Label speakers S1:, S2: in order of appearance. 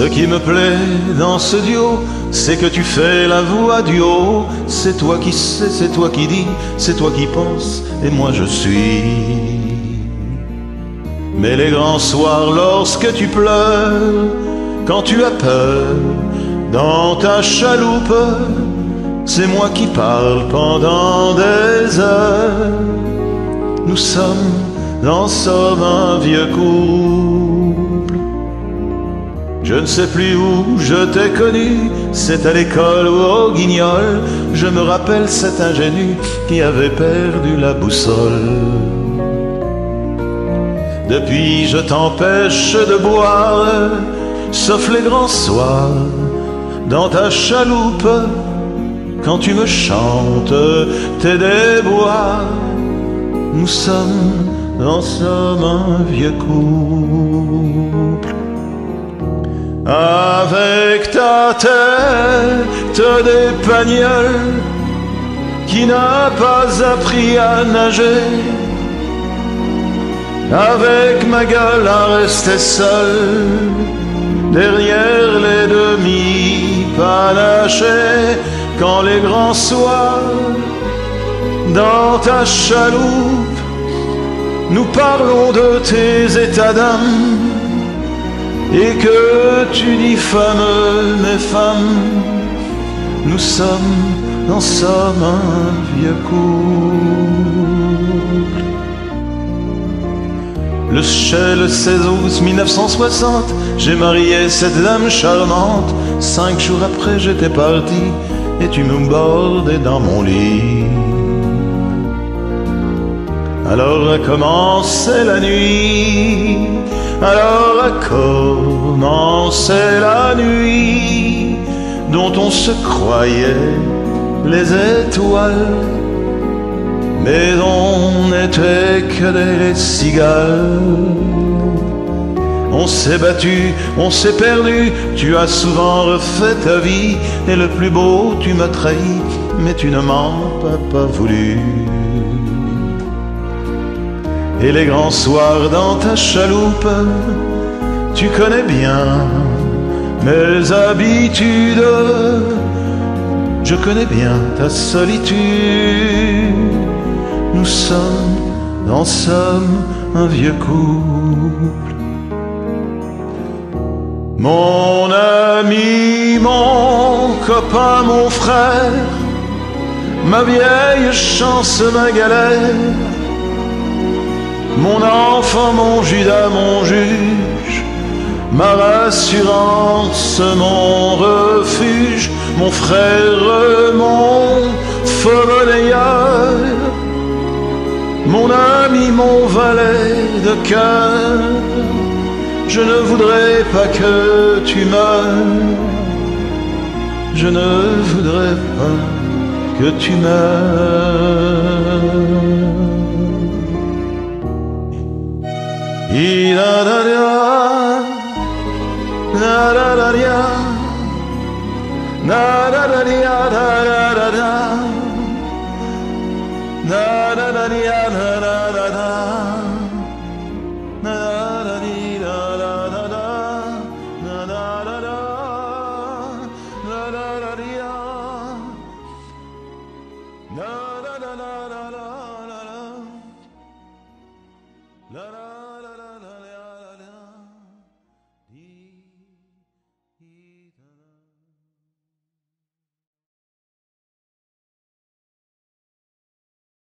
S1: Ce qui me plaît dans ce duo, c'est que tu fais la voix du haut. C'est toi qui sais, c'est toi qui dis, c'est toi qui penses, et moi je suis. Mais les grands soirs lorsque tu pleures, quand tu as peur, dans ta chaloupe, c'est moi qui parle pendant des heures. Nous sommes en somme un vieux couple. Je ne sais plus où je t'ai connu, c'est à l'école ou au guignol. Je me rappelle cet ingénu qui avait perdu la boussole. Depuis je t'empêche de boire, sauf les grands soirs, dans ta chaloupe, quand tu me chantes tes déboires. Nous sommes en somme un vieux couple. Avec ta tête d'épagnol qui n'a pas appris à nager, avec ma gueule à rester seul derrière les demi-panachés quand les grands soirs dans ta chaloupe nous parlons de tes états d'âme et que tu dis fameux mes femmes nous sommes en somme un vieux couple le, le 16 août 1960, j'ai marié cette dame charmante. Cinq jours après, j'étais parti et tu me bordais dans mon lit. Alors a la nuit, alors a commencé la nuit dont on se croyait les étoiles mais on n'était que des cigales. On s'est battu, on s'est perdu, tu as souvent refait ta vie, et le plus beau, tu m'as trahi, mais tu ne m'en as pas voulu. Et les grands soirs dans ta chaloupe, tu connais bien mes habitudes, je connais bien ta solitude nous sommes en somme un vieux couple. Mon ami, mon copain, mon frère, ma vieille chance, ma galère, mon enfant, mon Judas, mon juge, ma rassurance, mon refuge, mon frère, mon faux mon ami, mon valet de cœur, je ne voudrais pas que tu meurs, je ne voudrais pas que tu meurs. La la